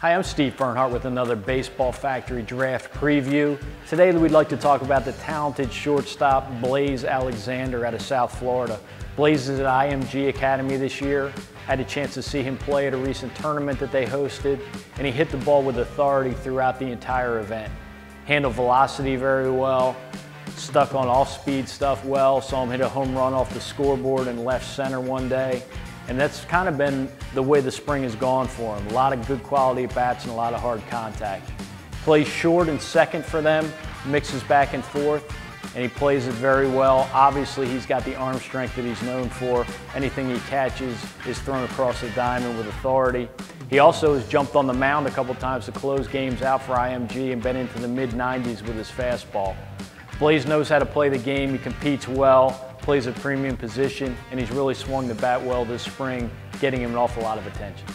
Hi, I'm Steve Bernhardt with another Baseball Factory Draft Preview. Today we'd like to talk about the talented shortstop Blaze Alexander out of South Florida. Blaze is at IMG Academy this year. Had a chance to see him play at a recent tournament that they hosted, and he hit the ball with authority throughout the entire event. Handled velocity very well, stuck on off-speed stuff well, saw him hit a home run off the scoreboard in left center one day. And that's kind of been the way the spring has gone for him. A lot of good quality at bats and a lot of hard contact. Plays short and second for them, mixes back and forth, and he plays it very well. Obviously, he's got the arm strength that he's known for. Anything he catches is thrown across the diamond with authority. He also has jumped on the mound a couple times to close games out for IMG and been into the mid 90s with his fastball. Blaze knows how to play the game. He competes well plays a premium position, and he's really swung the bat well this spring, getting him an awful lot of attention.